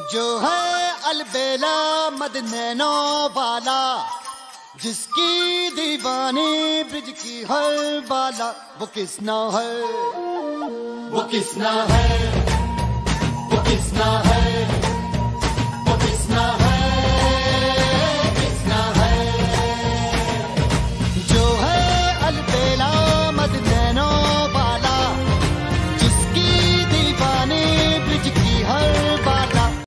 जो है अलबेला मद वाला, जिसकी दीवानी ब्रिज की हर वाला वो किसना है? वो किसना है? वो किसना है?